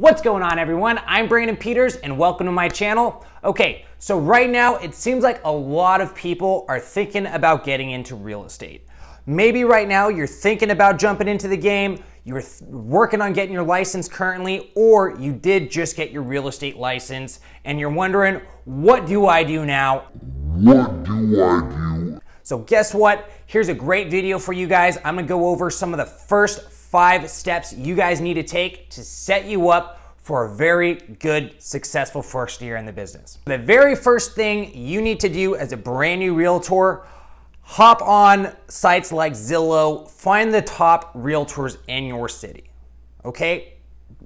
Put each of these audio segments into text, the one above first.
What's going on everyone? I'm Brandon Peters and welcome to my channel. Okay, so right now it seems like a lot of people are thinking about getting into real estate. Maybe right now you're thinking about jumping into the game, you're working on getting your license currently, or you did just get your real estate license and you're wondering, what do I do now? What do I do? So guess what? Here's a great video for you guys. I'm gonna go over some of the first five steps you guys need to take to set you up for a very good, successful first year in the business. The very first thing you need to do as a brand new realtor, hop on sites like Zillow, find the top realtors in your city. Okay?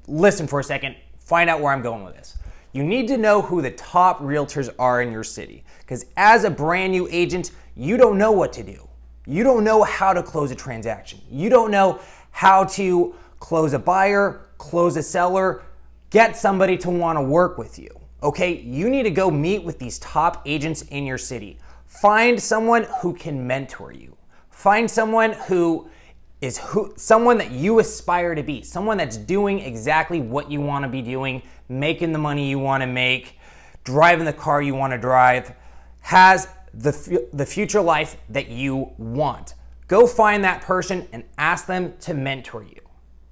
Listen for a second, find out where I'm going with this. You need to know who the top realtors are in your city because as a brand new agent, you don't know what to do. You don't know how to close a transaction. You don't know how to close a buyer, close a seller, get somebody to want to work with you. Okay, you need to go meet with these top agents in your city. Find someone who can mentor you. Find someone who is who someone that you aspire to be, someone that's doing exactly what you want to be doing, making the money you want to make, driving the car you want to drive, has the the future life that you want. Go find that person and ask them to mentor you.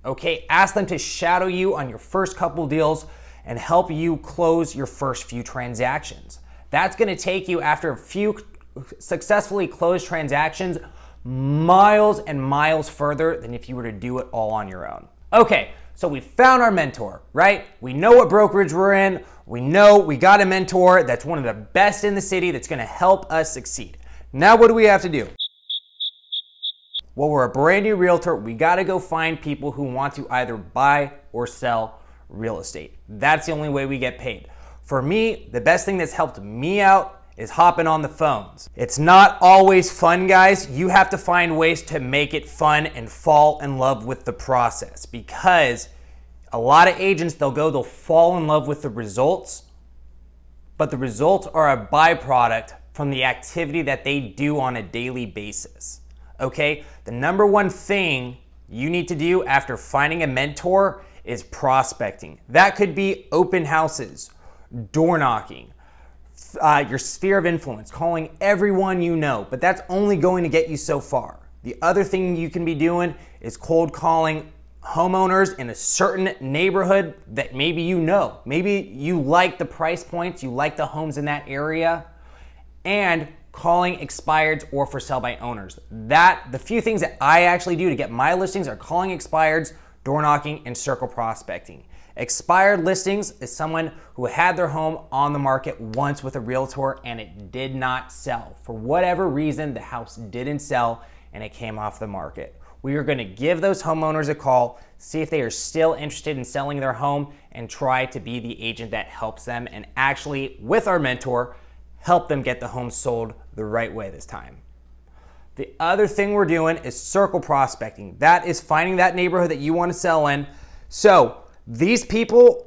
Okay, ask them to shadow you on your first couple deals and help you close your first few transactions. That's gonna take you after a few successfully closed transactions miles and miles further than if you were to do it all on your own. Okay, so we found our mentor, right? We know what brokerage we're in. We know we got a mentor that's one of the best in the city that's gonna help us succeed. Now, what do we have to do? Well, we're a brand new realtor. We got to go find people who want to either buy or sell real estate. That's the only way we get paid. For me, the best thing that's helped me out is hopping on the phones. It's not always fun, guys. You have to find ways to make it fun and fall in love with the process because a lot of agents, they'll go, they'll fall in love with the results, but the results are a byproduct from the activity that they do on a daily basis okay? The number one thing you need to do after finding a mentor is prospecting. That could be open houses, door knocking, uh, your sphere of influence, calling everyone you know, but that's only going to get you so far. The other thing you can be doing is cold calling homeowners in a certain neighborhood that maybe you know. Maybe you like the price points, you like the homes in that area, and calling expireds or for sale by owners. That the few things that I actually do to get my listings are calling expireds, door knocking, and circle prospecting. Expired listings is someone who had their home on the market once with a realtor and it did not sell. For whatever reason, the house didn't sell and it came off the market. We are going to give those homeowners a call, see if they are still interested in selling their home, and try to be the agent that helps them. And actually, with our mentor, help them get the home sold the right way this time. The other thing we're doing is circle prospecting. That is finding that neighborhood that you want to sell in. So these people,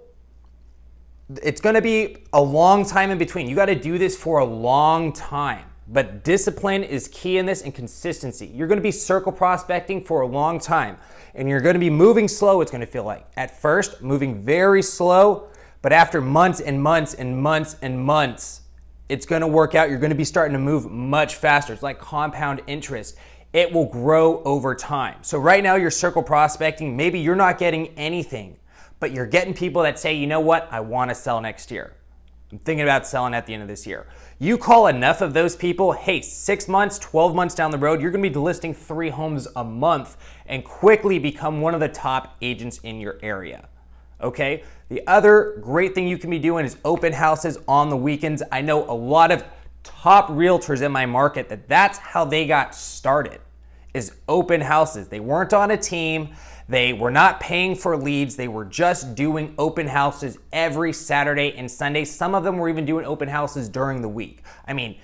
it's going to be a long time in between. You got to do this for a long time. But discipline is key in this and consistency. You're going to be circle prospecting for a long time and you're going to be moving slow, it's going to feel like. At first, moving very slow, but after months and months and months and months, it's going to work out. You're going to be starting to move much faster. It's like compound interest. It will grow over time. So right now you're circle prospecting. Maybe you're not getting anything, but you're getting people that say, you know what? I want to sell next year. I'm thinking about selling at the end of this year. You call enough of those people, hey, six months, 12 months down the road, you're gonna be listing three homes a month and quickly become one of the top agents in your area okay? The other great thing you can be doing is open houses on the weekends. I know a lot of top realtors in my market that that's how they got started is open houses. They weren't on a team. They were not paying for leads. They were just doing open houses every Saturday and Sunday. Some of them were even doing open houses during the week. I mean,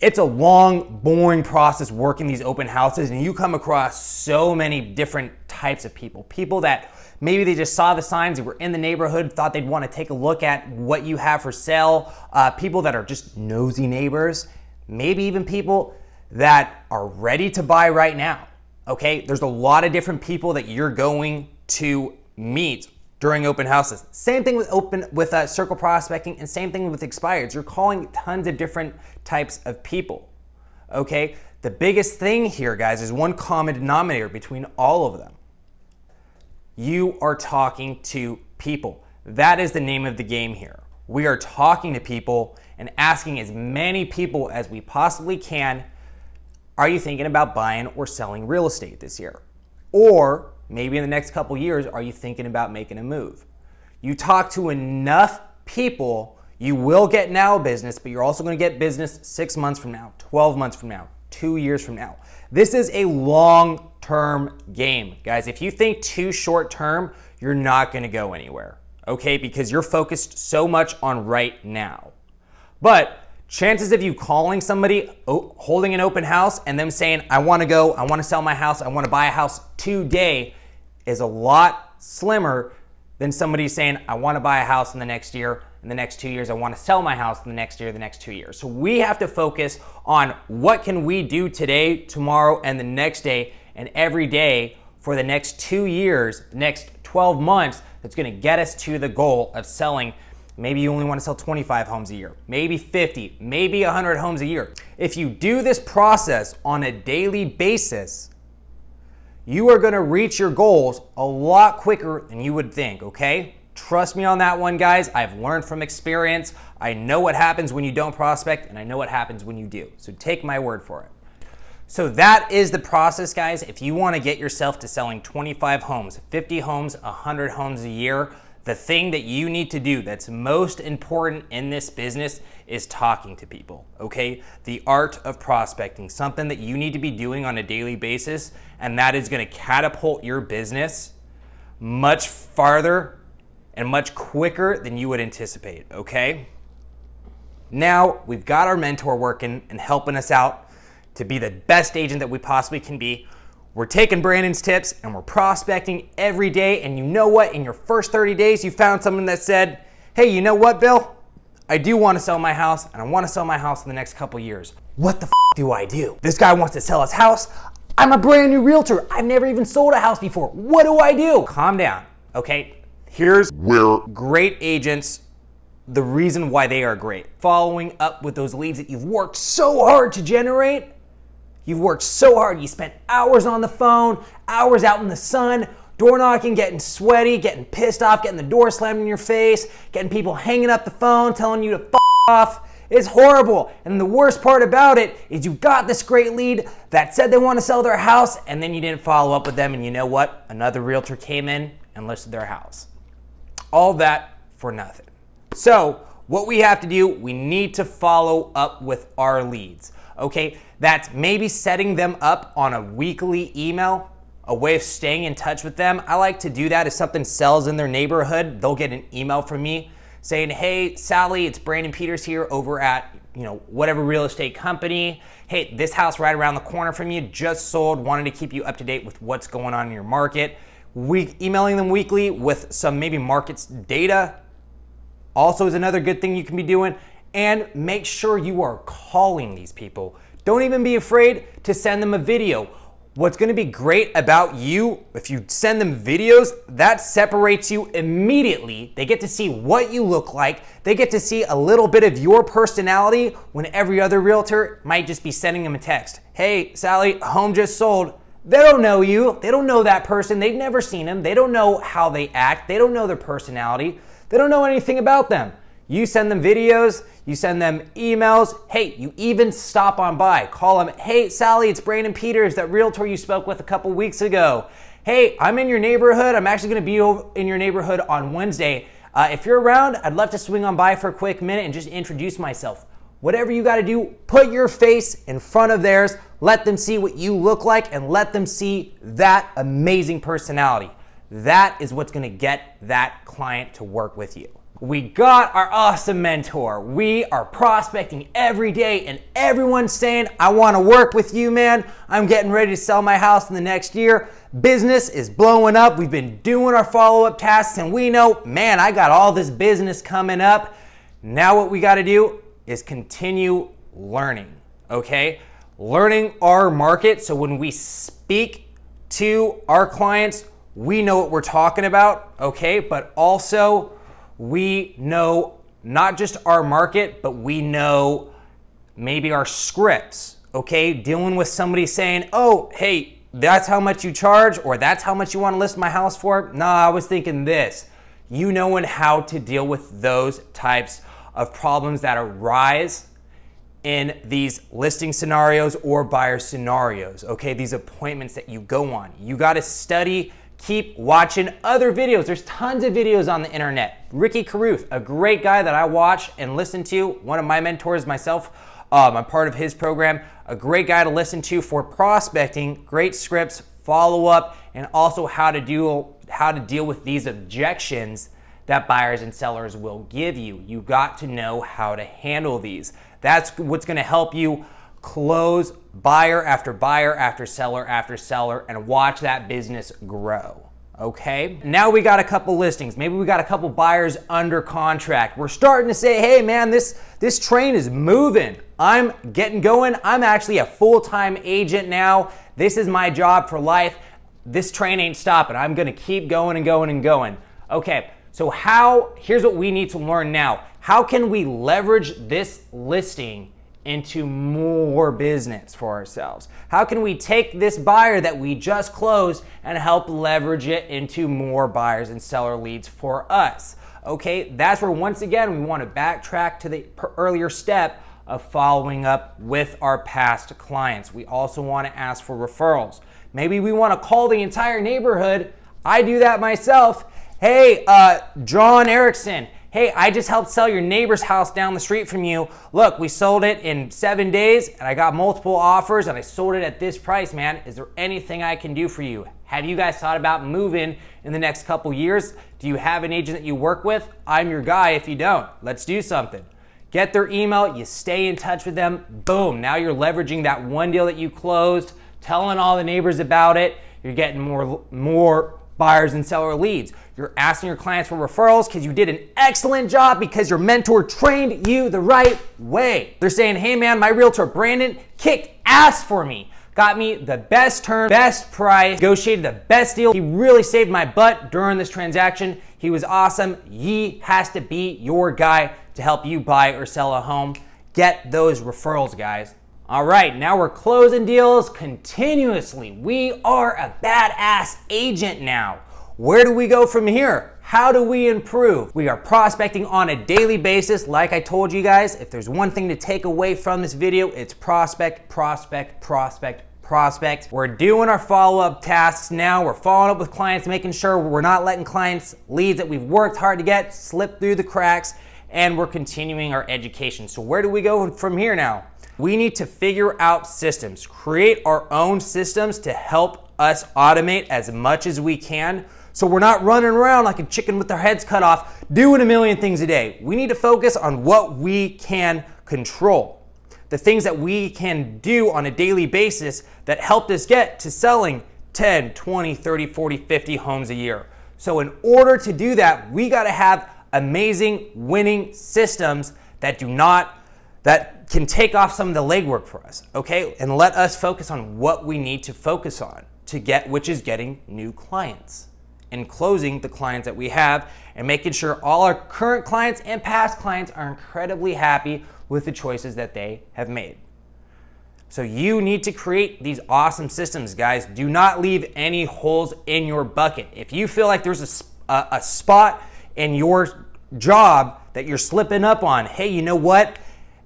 it's a long, boring process working these open houses, and you come across so many different types of people. People that Maybe they just saw the signs, they were in the neighborhood, thought they'd want to take a look at what you have for sale. Uh, people that are just nosy neighbors, maybe even people that are ready to buy right now. Okay, there's a lot of different people that you're going to meet during open houses. Same thing with open with uh, circle prospecting, and same thing with expireds. You're calling tons of different types of people. Okay, the biggest thing here, guys, is one common denominator between all of them. You are talking to people. That is the name of the game here. We are talking to people and asking as many people as we possibly can are you thinking about buying or selling real estate this year? Or maybe in the next couple years, are you thinking about making a move? You talk to enough people, you will get now business, but you're also going to get business six months from now, 12 months from now, two years from now. This is a long term game. Guys, if you think too short term, you're not going to go anywhere, okay? Because you're focused so much on right now. But chances of you calling somebody, holding an open house, and them saying, I want to go, I want to sell my house, I want to buy a house today is a lot slimmer than somebody saying, I want to buy a house in the next year, in the next two years, I want to sell my house in the next year, the next two years. So we have to focus on what can we do today, tomorrow, and the next day, and every day for the next two years, next 12 months, that's going to get us to the goal of selling Maybe you only want to sell 25 homes a year, maybe 50, maybe 100 homes a year. If you do this process on a daily basis, you are going to reach your goals a lot quicker than you would think, okay? Trust me on that one, guys. I've learned from experience. I know what happens when you don't prospect, and I know what happens when you do. So take my word for it. So that is the process, guys. If you want to get yourself to selling 25 homes, 50 homes, 100 homes a year, the thing that you need to do that's most important in this business is talking to people, okay? The art of prospecting, something that you need to be doing on a daily basis, and that is gonna catapult your business much farther and much quicker than you would anticipate, okay? Now we've got our mentor working and helping us out to be the best agent that we possibly can be. We're taking Brandon's tips and we're prospecting every day. And you know what? In your first 30 days, you found someone that said, Hey, you know what, Bill? I do want to sell my house and I want to sell my house in the next couple years. What the f do I do? This guy wants to sell his house. I'm a brand new realtor. I've never even sold a house before. What do I do? Calm down, okay? Here's where great agents the reason why they are great. Following up with those leads that you've worked so hard to generate You've worked so hard. You spent hours on the phone, hours out in the sun, door knocking, getting sweaty, getting pissed off, getting the door slammed in your face, getting people hanging up the phone, telling you to f off. It's horrible. And the worst part about it is you got this great lead that said they want to sell their house, and then you didn't follow up with them. And you know what? Another realtor came in and listed their house. All that for nothing. So, what we have to do, we need to follow up with our leads okay? That's maybe setting them up on a weekly email, a way of staying in touch with them. I like to do that if something sells in their neighborhood, they'll get an email from me saying, "Hey, Sally, it's Brandon Peters here over at, you know, whatever real estate company. Hey, this house right around the corner from you just sold. Wanted to keep you up to date with what's going on in your market." We emailing them weekly with some maybe markets data also is another good thing you can be doing and make sure you are calling these people. Don't even be afraid to send them a video. What's gonna be great about you, if you send them videos, that separates you immediately. They get to see what you look like. They get to see a little bit of your personality when every other realtor might just be sending them a text. Hey, Sally, home just sold. They don't know you. They don't know that person. They've never seen them. They don't know how they act. They don't know their personality. They don't know anything about them. You send them videos, you send them emails. Hey, you even stop on by. Call them, hey, Sally, it's Brandon Peters, that realtor you spoke with a couple weeks ago. Hey, I'm in your neighborhood. I'm actually going to be in your neighborhood on Wednesday. Uh, if you're around, I'd love to swing on by for a quick minute and just introduce myself. Whatever you got to do, put your face in front of theirs. Let them see what you look like and let them see that amazing personality. That is what's going to get that client to work with you. We got our awesome mentor. We are prospecting every day, and everyone's saying, I want to work with you, man. I'm getting ready to sell my house in the next year. Business is blowing up. We've been doing our follow up tasks, and we know, man, I got all this business coming up. Now, what we got to do is continue learning, okay? Learning our market so when we speak to our clients, we know what we're talking about, okay? But also, we know not just our market, but we know maybe our scripts, okay? Dealing with somebody saying, oh, hey, that's how much you charge, or that's how much you want to list my house for. Nah, I was thinking this. You knowing how to deal with those types of problems that arise in these listing scenarios or buyer scenarios, okay? These appointments that you go on. You got to study, keep watching other videos. There's tons of videos on the internet. Ricky Carruth, a great guy that I watch and listen to, one of my mentors myself. Um, I'm part of his program. A great guy to listen to for prospecting, great scripts, follow up, and also how to deal how to deal with these objections that buyers and sellers will give you. You got to know how to handle these. That's what's going to help you close buyer after buyer after seller after seller and watch that business grow. Okay, now we got a couple listings. Maybe we got a couple buyers under contract. We're starting to say, hey man, this, this train is moving. I'm getting going. I'm actually a full time agent now. This is my job for life. This train ain't stopping. I'm gonna keep going and going and going. Okay, so how, here's what we need to learn now. How can we leverage this listing into more business for ourselves? How can we take this buyer that we just closed and help leverage it into more buyers and seller leads for us? Okay, that's where once again we want to backtrack to the earlier step of following up with our past clients. We also want to ask for referrals. Maybe we want to call the entire neighborhood. I do that myself. Hey, uh, John Erickson, hey, I just helped sell your neighbor's house down the street from you. Look, we sold it in seven days and I got multiple offers and I sold it at this price, man. Is there anything I can do for you? Have you guys thought about moving in the next couple years? Do you have an agent that you work with? I'm your guy if you don't. Let's do something. Get their email, you stay in touch with them, boom. Now you're leveraging that one deal that you closed, telling all the neighbors about it. You're getting more, more buyers and seller leads. You're asking your clients for referrals because you did an excellent job because your mentor trained you the right way. They're saying, hey man, my realtor Brandon kicked ass for me. Got me the best term, best price, negotiated the best deal. He really saved my butt during this transaction. He was awesome. He has to be your guy to help you buy or sell a home. Get those referrals, guys. All right, now we're closing deals continuously. We are a badass agent now. Where do we go from here? How do we improve? We are prospecting on a daily basis. Like I told you guys, if there's one thing to take away from this video, it's prospect, prospect, prospect, prospect. We're doing our follow-up tasks now. We're following up with clients, making sure we're not letting clients leads that we've worked hard to get slip through the cracks, and we're continuing our education. So where do we go from here now? We need to figure out systems, create our own systems to help us automate as much as we can so we're not running around like a chicken with our heads cut off, doing a million things a day. We need to focus on what we can control. The things that we can do on a daily basis that helped us get to selling 10, 20, 30, 40, 50 homes a year. So in order to do that, we got to have amazing winning systems that do not that can take off some of the legwork for us, okay? And let us focus on what we need to focus on to get which is getting new clients and closing the clients that we have and making sure all our current clients and past clients are incredibly happy with the choices that they have made. So you need to create these awesome systems, guys. Do not leave any holes in your bucket. If you feel like there's a, a, a spot in your job that you're slipping up on, hey, you know what?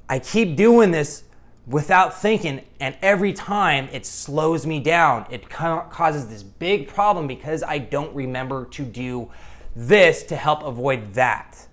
I keep doing this without thinking, and every time it slows me down. It causes this big problem because I don't remember to do this to help avoid that.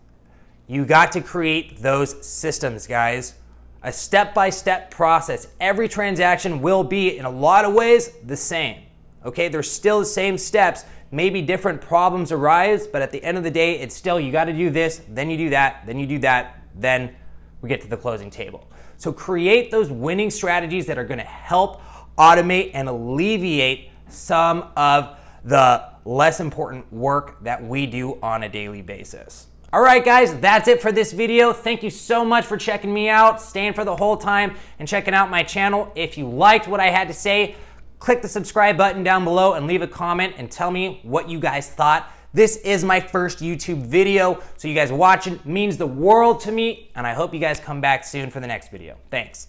You got to create those systems, guys. A step by step process. Every transaction will be, in a lot of ways, the same. Okay, they're still the same steps. Maybe different problems arise, but at the end of the day, it's still you got to do this, then you do that, then you do that, then we get to the closing table. So create those winning strategies that are gonna help automate and alleviate some of the less important work that we do on a daily basis. All right, guys, that's it for this video. Thank you so much for checking me out, staying for the whole time, and checking out my channel. If you liked what I had to say, click the subscribe button down below and leave a comment and tell me what you guys thought. This is my first YouTube video, so you guys watching means the world to me, and I hope you guys come back soon for the next video. Thanks.